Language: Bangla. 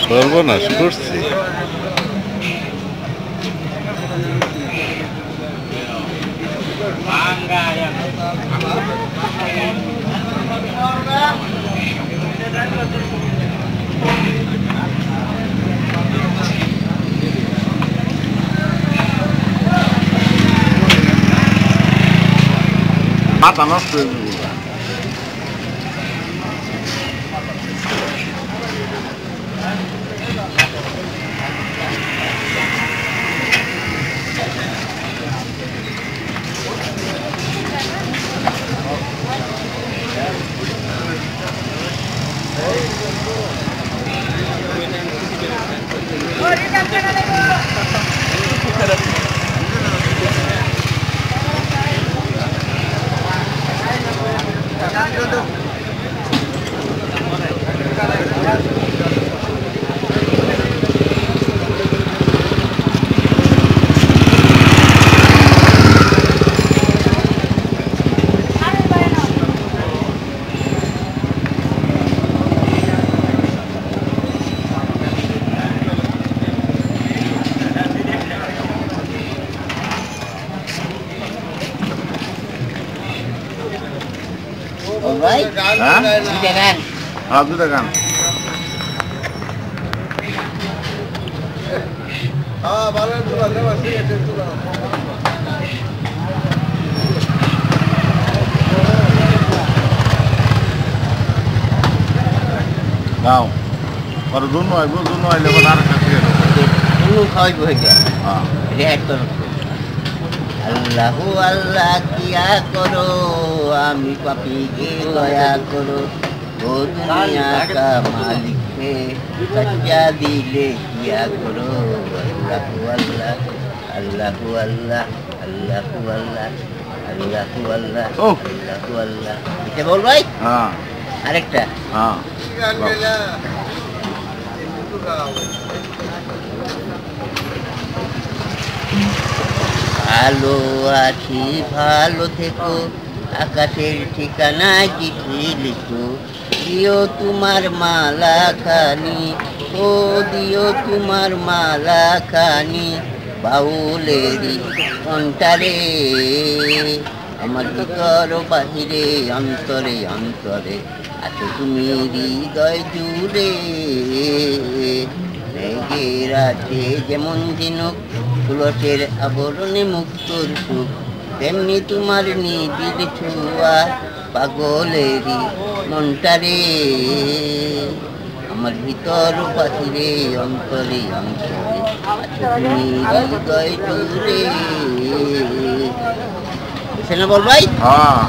সর্বনাশ করছি মাথা নষ্ট হয়ে হ্যাঁ. হ্যাঁ দুটা গান গাও আর দুনো আইব দুনো আইলে আবার আর kau ibu aja. হ্যাঁ Lihat tu. আল্লাহু আল্লাহ কিয়া করো? আমি পাপি কে দয়া করো? ও দুনিয়া কা মালিক হে সচ্চা দিলে কিয়া করো? আল্লাহু আল্লাহ আল্লাহু আল্লাহ আল্লাহু আল্লাহ আল্লাহু আল্লাহ। আল্লাহু আল্লাহ। এটা বল ভাই। হ্যাঁ। আরেকটা। হ্যাঁ। ভালো আছি, ভালো থেকো। আকাশের ঠিকানা চিঠি লিখো। দিও তোমার মালা খানি ও দিও তোমার মালা খানি বাউলেরই অন্তরে আমার ভিতর বাহিরে, অন্তরে অন্তরে আছো তুমি হৃদয় জুড়ে। আছে যেমন ঝিনুক তুলসের আবরণে মুক্তর সুখ। তেমনি তোমার নিবিড় ছোঁয়া পাগলেরই মনটারে আমার ভিতর বাহিরে অন্তরে অন্তরে হৃদয় জুড়ে। বুঝছে না বল ভাই হ্যাঁ।